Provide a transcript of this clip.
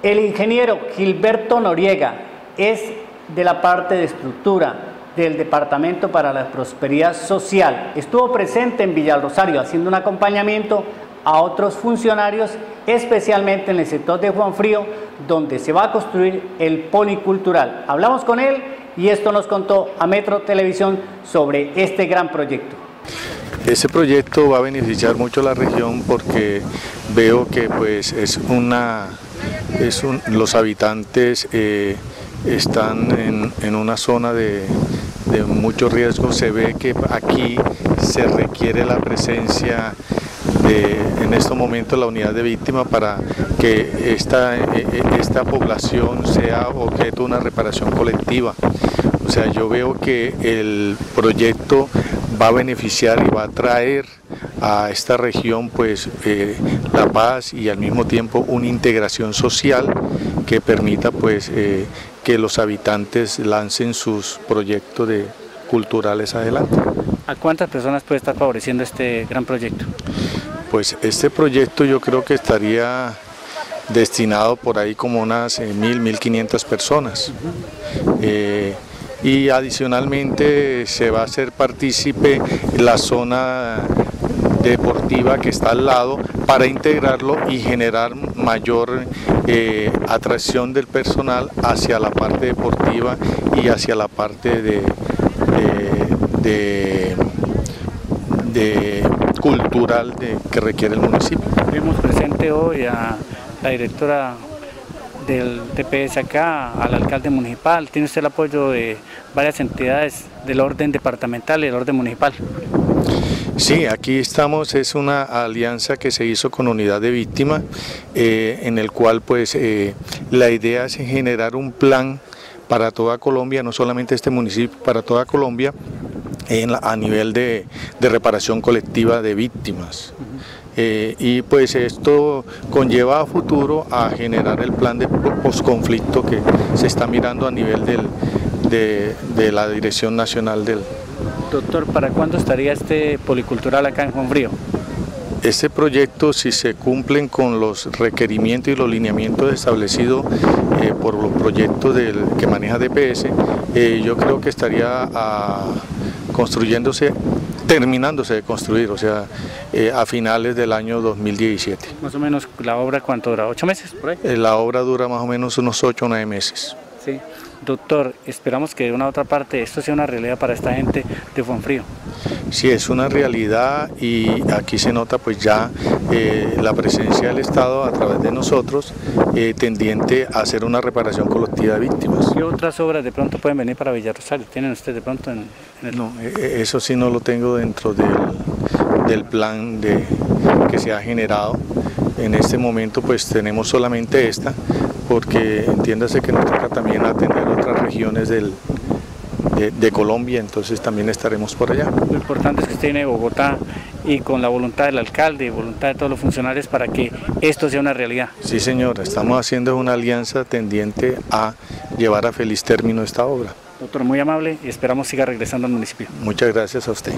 El ingeniero Gilberto Noriega es de la parte de estructura del Departamento para la Prosperidad Social. Estuvo presente en Villarrosario haciendo un acompañamiento a otros funcionarios, especialmente en el sector de Juan Frío, donde se va a construir el policultural. Hablamos con él y esto nos contó a Metro Televisión sobre este gran proyecto. Ese proyecto va a beneficiar mucho a la región porque veo que pues es una los habitantes eh, están en, una zona de, de mucho riesgo. Se ve que aquí se requiere la presencia de, en estos momentos, la unidad de víctimas para que esta, e, e, esta población sea objeto de una reparación colectiva. O sea, yo veo que el proyecto va a beneficiar y va a traer a esta región pues eh, la paz y al mismo tiempo una integración social que permita pues eh, que los habitantes lancen sus proyectos de, culturales adelante. ¿A cuántas personas puede estar favoreciendo este gran proyecto? Pues este proyecto yo creo que estaría destinado por ahí como unas eh, mil, mil quinientas personas. y adicionalmente se va a hacer partícipe la zona deportiva que está al lado para integrarlo y generar mayor eh, atracción del personal hacia la parte deportiva y hacia la parte de, de, cultural que requiere el municipio. Tuvimos presente hoy a la directora del TPS acá, al alcalde municipal, tiene usted el apoyo de varias entidades del orden departamental y del orden municipal. Sí, aquí estamos, es una alianza que se hizo con Unidad de Víctimas, eh, en el cual pues eh, la idea es generar un plan para toda Colombia, no solamente este municipio, para toda Colombia, a nivel de, reparación colectiva de víctimas. Eh, y pues esto conlleva a futuro a generar el plan de posconflicto que se está mirando a nivel de, de la Dirección Nacional del, Doctor, ¿para cuándo estaría este policultural acá en Juan Frío? Este proyecto, si se cumplen con los requerimientos y los lineamientos establecidos eh, por los proyectos del, que maneja DPS, eh, yo creo que estaría ah, construyéndose, terminándose de construir, o sea, eh, a finales del año 2017. Más o menos, ¿la obra cuánto dura? ¿Ocho meses por ahí? la obra dura más o menos unos ocho o nueve meses. Doctor, esperamos que de una otra parte esto sea una realidad para esta gente de Fuenfrío. Sí, es una realidad y aquí se nota pues ya eh, la presencia del Estado a través de nosotros eh, tendiente a hacer una reparación colectiva de víctimas. ¿Qué otras obras de pronto pueden venir para Villarrosario? ¿Tienen ustedes de pronto en, el... No, e, eso sí no lo tengo dentro del, del plan de, que se ha generado. En este momento pues tenemos solamente esta, porque entiéndase que nos toca también atender otras regiones del, de, Colombia, entonces también estaremos por allá. Lo importante es que esté en Bogotá y con la voluntad del alcalde y voluntad de todos los funcionarios para que esto sea una realidad. Sí señor, estamos haciendo una alianza tendiente a llevar a feliz término esta obra. Doctor, muy amable y esperamos siga regresando al municipio. Muchas gracias a usted.